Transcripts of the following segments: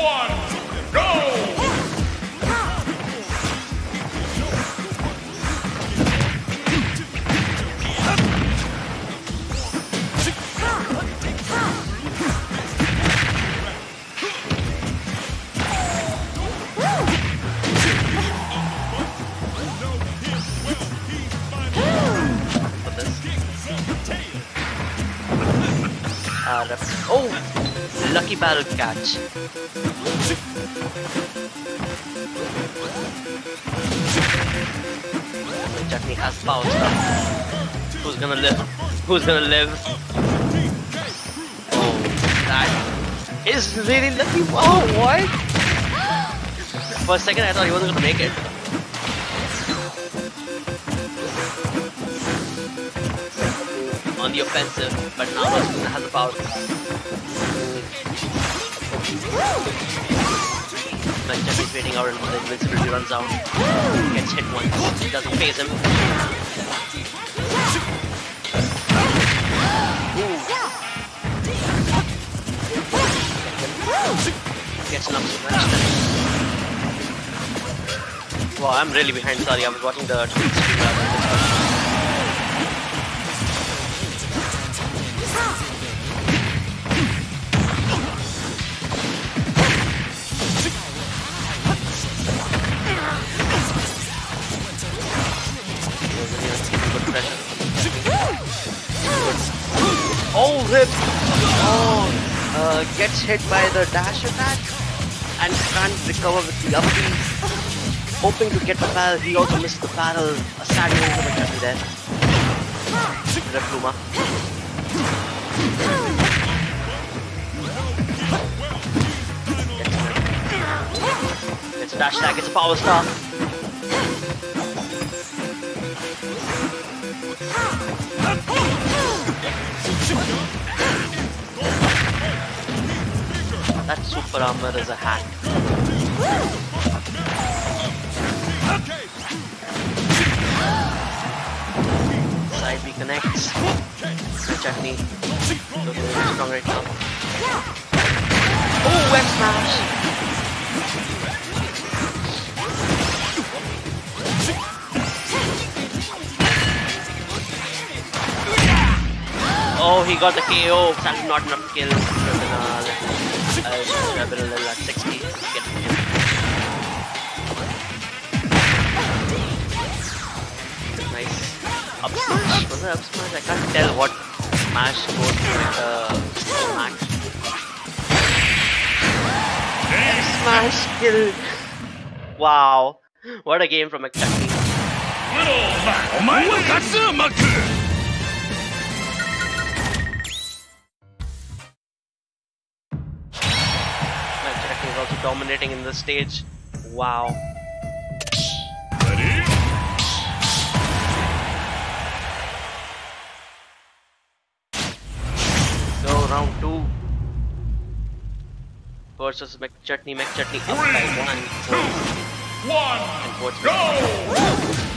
one, go! Uh, oh! Lucky barrel catch. Chutney has stuff. Who's gonna live? Who's gonna live? Oh, that is really lucky. Oh, what? For a second, I thought he wasn't gonna make it. on the offensive, but now Arjuna has the power. Manchester is waiting out until the invincibility runs out. Gets hit once. It doesn't phase him. Gets an. Wow, I'm really behind. Sorry, I was watching the stream gets hit by the dash attack and can't recover with the up B. Hoping to get the barrel, he also missed the barrel. A sad move for McChutney there. Rip Luma. It's a dash attack, it's a power star. That super armor is a hack. Side B connects. Chutney. Looking really strong right now. Oh, web smash! Oh, he got the KO. Sadly, not enough kills. Uh, at 60. Get him. Nice. Up smash? Was it up smash? I can't tell what smash goes with uh. Up smash kill. Wow. What a game from McChutney. Little dominating in the stage. Wow. Ready? So round two versus McChutney. McChutney up by one. So One, go!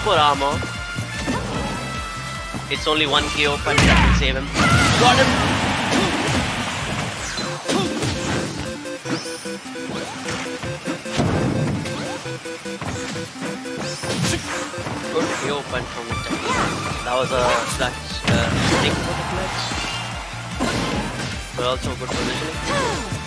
Super armor. It's only one KO punch that can save him. Got him! Good KO punch from the Mr. That was a clutch uh, stick for the clutch. But also good positioning.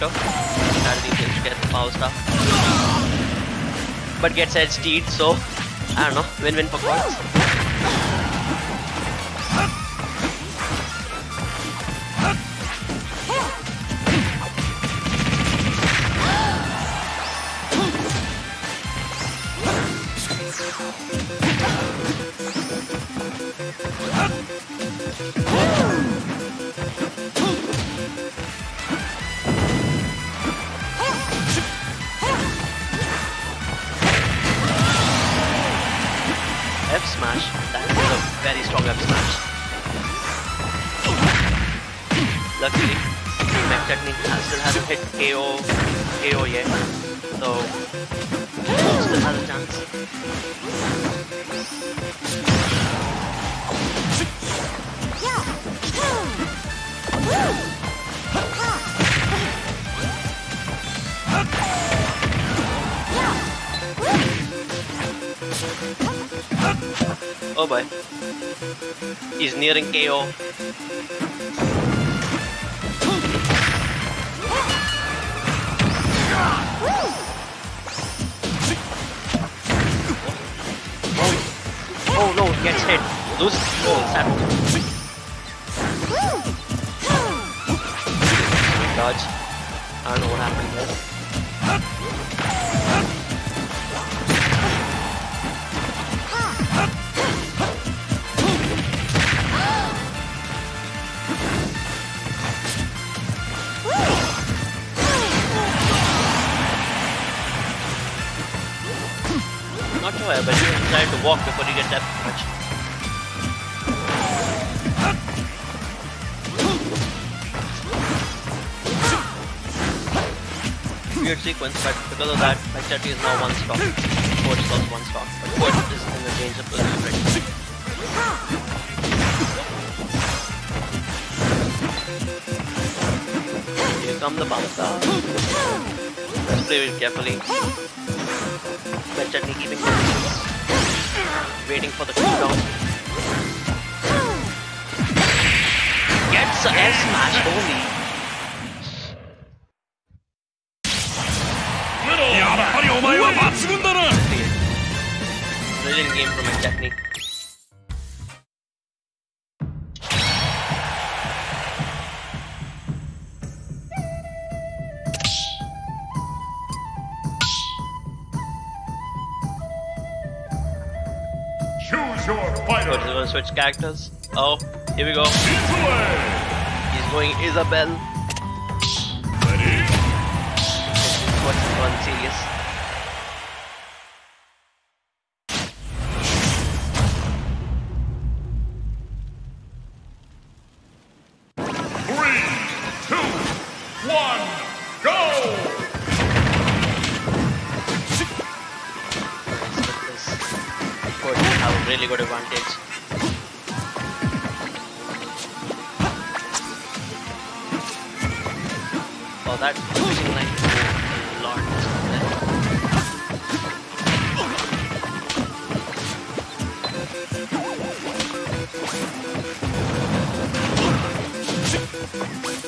Counter. To get the power stuff. But gets edge steed, so I don't know, win-win for Coins. F smash. That is a very strong F smash. Luckily, Mech has- still hasn't hit KO, KO yet, so still has a chance. Oh boy, he's nearing KO. Oh no, he gets hit. Lose. Oh, moment. Dodge. I don't know what happened there. Sure, but he decided to walk before you get that much. Weird sequence, but because of that, McChutney is now one stock. Ford is one stock, but Ford is in the position right now. Here come the Bamsa. Let's play it carefully by waiting for the cooldown. Gets a air smash, holy. Brilliant game from a your fighter. he's gonna switch characters. Oh, here we go. He's going Isabelle. Ready? This is What's serious? Really good advantage. Oh, that line. Lord. lot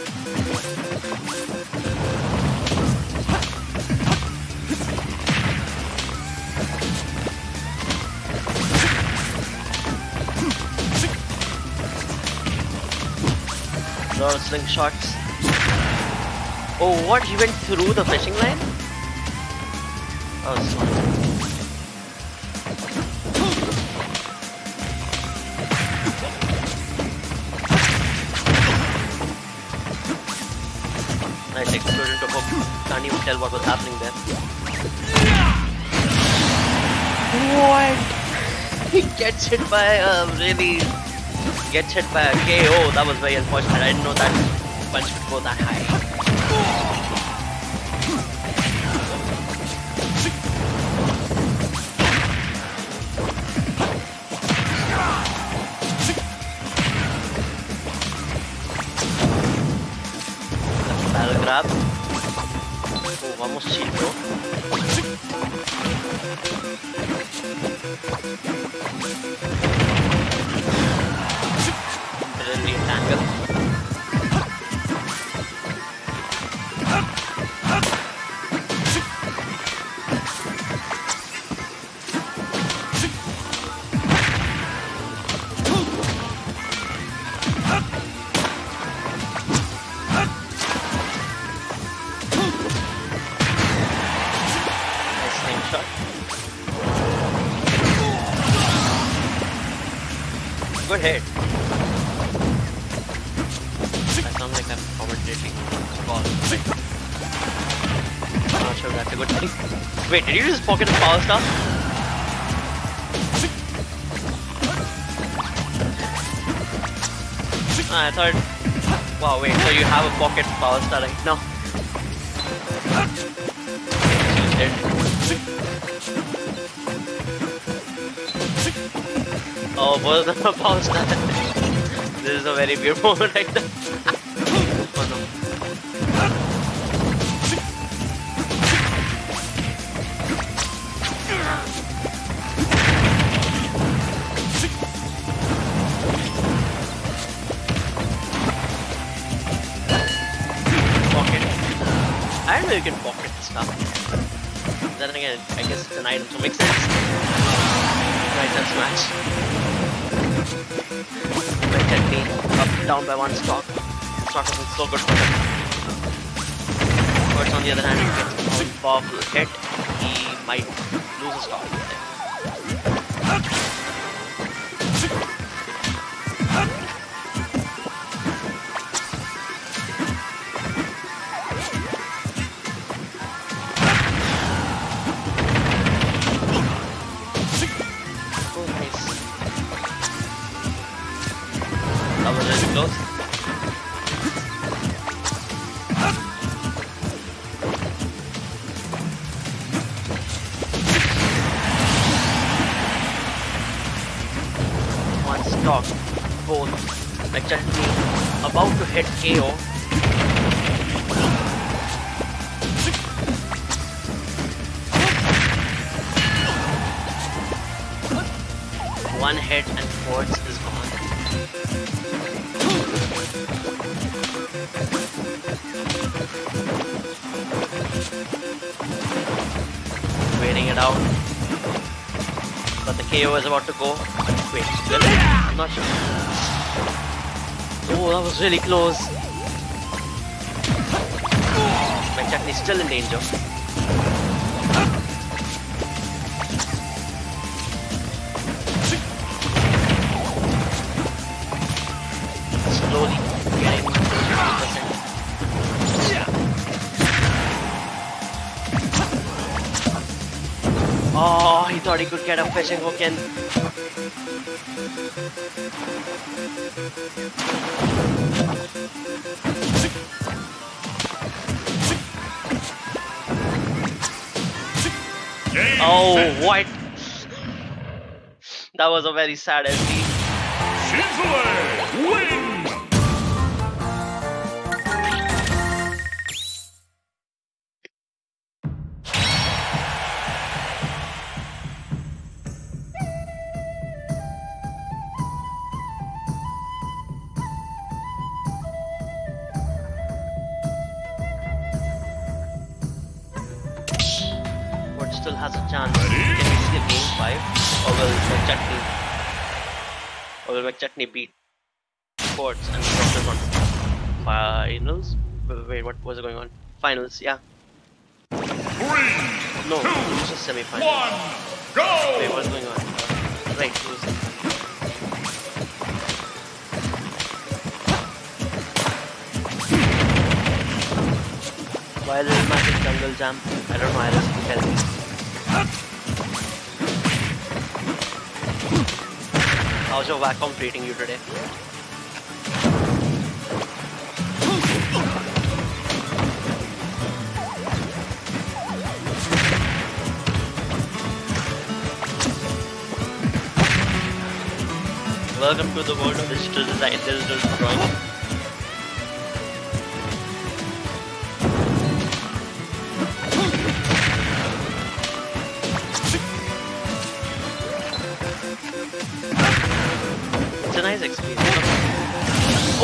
of slingshots. Oh, what? He went through the fishing line? Oh, smart. Nice explosion to hook. Can't even tell what was happening there. What? He gets hit by a really gets hit by a KO. That was very unfortunate. I didn't know that punch could go that high. Oh, vamos chico. Brilliant angle. Wait, did you just pocket the power star? Ah, I thought. Wow, wait, so you have a pocket power star right now? Oh, both of them are power star. this is a very weird moment right now. I guess it's item, so it makes sense. Right, that's match. My technique up down by one stock. Stock is so good for him. But on the other hand, if he gets a powerful hit, he might lose a stock. Stock, both gently about to hit KO. One hit and qwertz is gone. Waiting it out. But the KO is about to go. Wait, it? I'm not sure. Oh, that was really close. McChutney's still in danger. Slowly getting to 50%. Oh, he thought he could get a fishing hook in. Oh, what? That was a very sad ending. Still has a chance. Can we see a game 5? Or will McChutney or will McChutney beat qwertz and drop them on finals? Wait, what was going on? Finals, yeah. Three, No, two, it was just semi-finals. one, go. Wait, what's going on? Uh, right, it was- Why little magic jungle jam? I don't know, Iris, you tell How's your Wacom treating you today? Welcome to the world of digital design, digital drawing.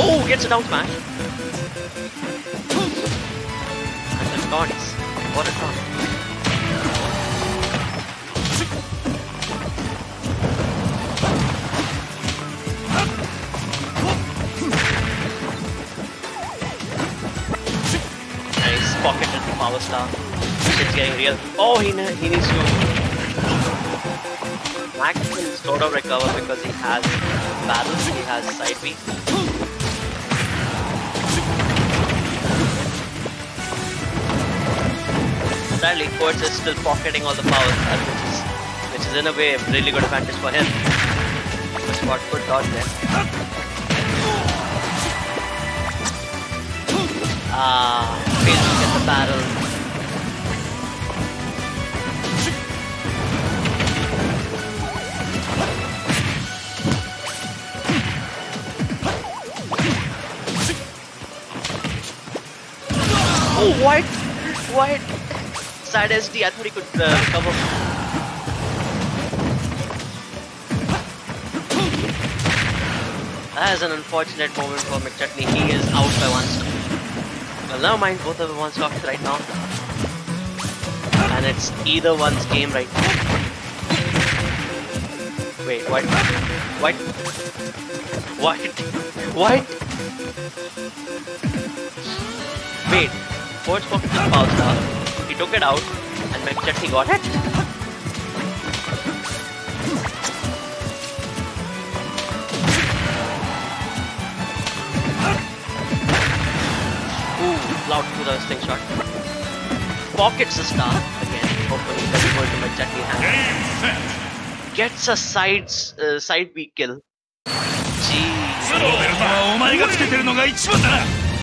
Oh, gets it out smash. And the taunts. What a taunt. Nice pocket power star. Shit's getting real. Oh, he, ne- he needs to. Max can sort of recover because he has battle. He has side B. Sadly, qwertz is still pocketing all the power, which is, which is in a way a really good advantage for him. The spot good dodge there. Ah, fails to get the barrel. Oh, what? What? Side SD, I thought he could uh, recover. That is an unfortunate moment for McChutney. He is out by one stop. Well, never mind, both of them one stopped right now. And it's either one's game right now. Wait, what? What? What? What? Wait, Forge pocket the power star. Took it out, and McChutney got it. Ooh, loud to the slingshot. Pockets the star again. Hopefully, doesn't go into McChutney hand. Game set. Gets a side uh, side B kill. Jeez.